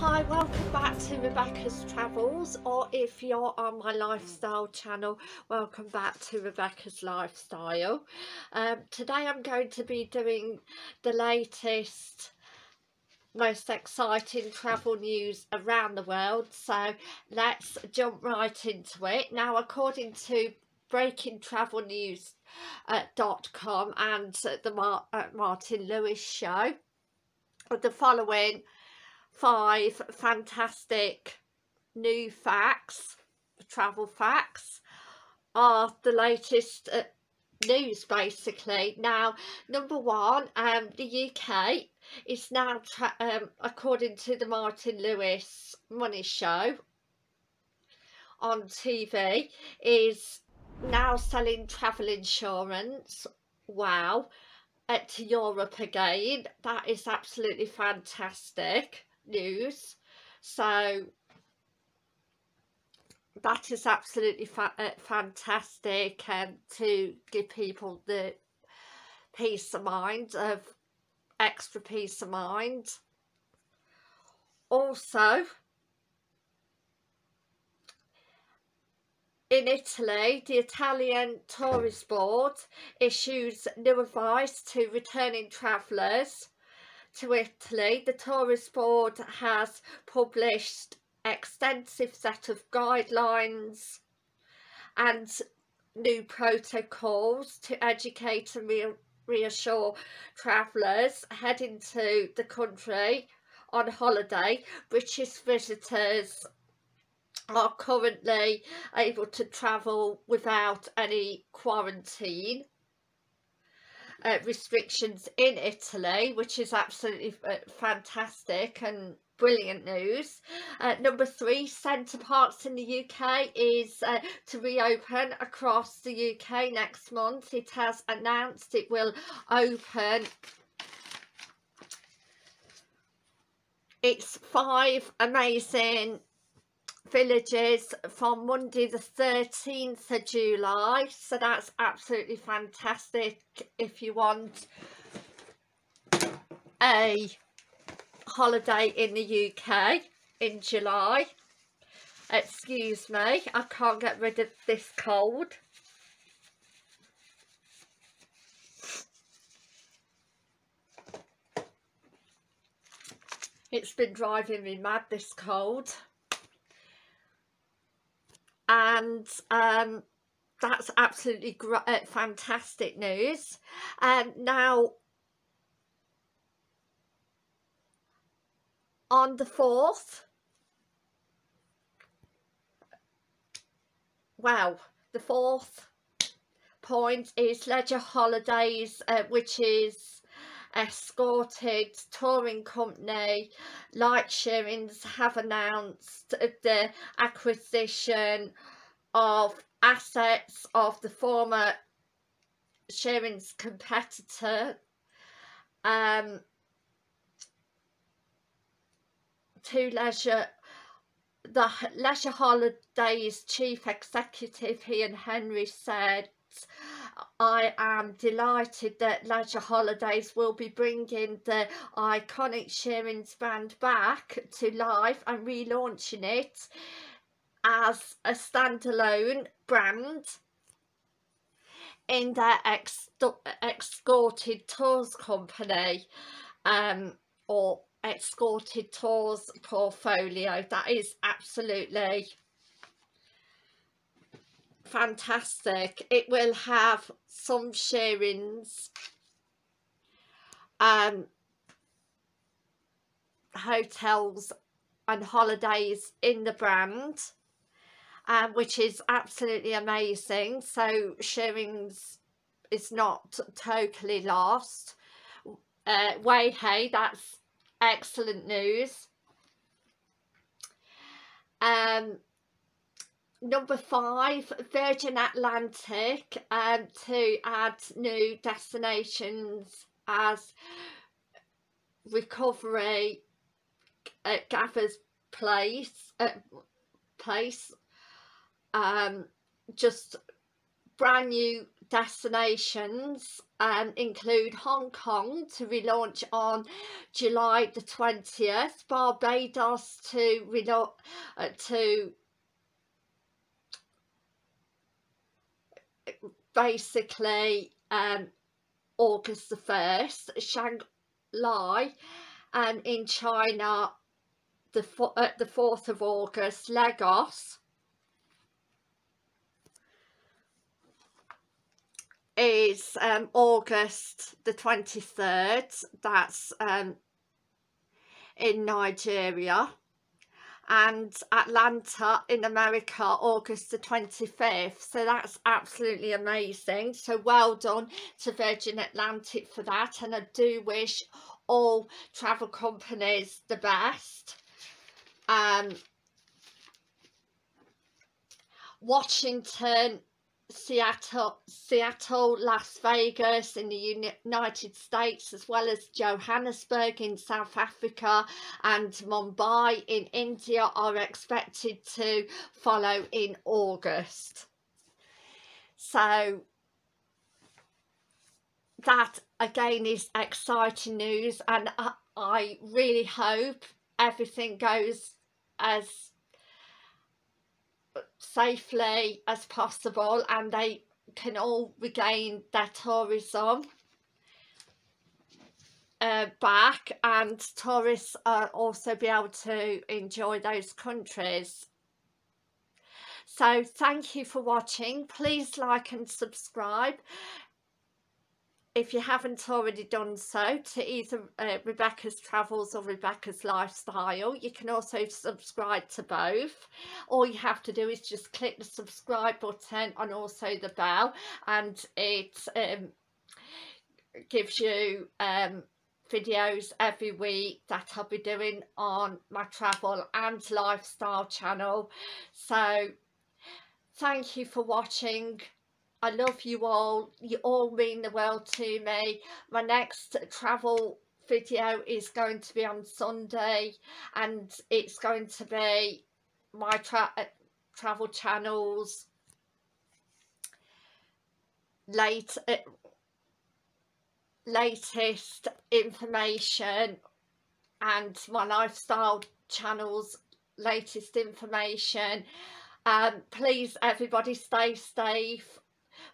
Hi, welcome back to Rebecca's Travels, or if you're on my lifestyle channel, welcome back to Rebecca's Lifestyle. Um, today I'm going to be doing the latest, most exciting travel news around the world, so let's jump right into it. Now, according to breakingtravelnews.com and the uh, Martin Lewis show, the following five fantastic new facts, travel facts, are the latest uh, news basically. Now, number one, um, the UK is now, um, according to the Martin Lewis Money Show on TV, is now selling travel insurance. Wow. To Europe again. That is absolutely fantastic news. So that is absolutely fa uh, fantastic and um, to give people the peace of mind of extra peace of mind. Also in Italy, the Italian Tourist Board issues new advice to returning travellers to Italy, the Tourist Board has published extensive set of guidelines and new protocols to educate and re reassure travellers heading to the country on holiday. British visitors are currently able to travel without any quarantine uh, restrictions in Italy, which is absolutely uh, fantastic and brilliant news. Uh, number three, Center Parcs in the UK is uh, to reopen across the UK next month. It has announced it will open it's five amazing villages from Monday the 13th of July so that's absolutely fantastic if you want a holiday in the UK in July. Excuse me I can't get rid of this cold. It's been driving me mad this cold and um, that's absolutely uh, fantastic news. And um, now, on the 4th, wow, the fourth point is Leisure Holidays, uh, which is escorted touring company like Shearings have announced the acquisition of assets of the former Shearings competitor. Um, to leisure the Leisure Holidays chief executive Ian Henry said I am delighted that Leisure Holidays will be bringing the iconic Shearings brand back to life and relaunching it as a standalone brand in their ex escorted tours company um, or escorted tours portfolio. That is absolutely fantastic. It will have some Shearings, um, hotels and holidays in the brand, um, which is absolutely amazing. So Shearings is not totally lost. Uh, hey, that's excellent news. Um, number five Virgin Atlantic um, to add new destinations as recovery at gathers place uh, place um just brand new destinations um, include Hong Kong to relaunch on July the 20th, Barbados to relaunch uh, to basically um, August the 1st, Shanghai and in China the, uh, the 4th of August, Lagos is um, August the 23rd, that's um, in Nigeria. And Atlanta in America August the 25th so that's absolutely amazing. So well done to Virgin Atlantic for that. And I do wish all travel companies the best. Um Washington Seattle, Seattle, Las Vegas in the United States as well as Johannesburg in South Africa and Mumbai in India are expected to follow in August. So that again is exciting news and I, I really hope everything goes as safely as possible and they can all regain their tourism uh, back and tourists uh, also be able to enjoy those countries. So thank you for watching. Please like and subscribe if you haven't already done so to either uh, Rebecca's Travels or Rebecca's Lifestyle you can also subscribe to both. All you have to do is just click the subscribe button and also the bell and it um, gives you um, videos every week that I'll be doing on my travel and lifestyle channel. So thank you for watching I love you all. You all mean the world to me. My next travel video is going to be on Sunday and it's going to be my tra uh, travel channels late uh, latest information and my lifestyle channels latest information um please everybody stay safe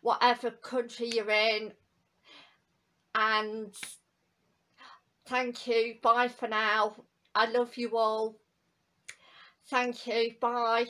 whatever country you're in. And thank you. Bye for now. I love you all. Thank you. Bye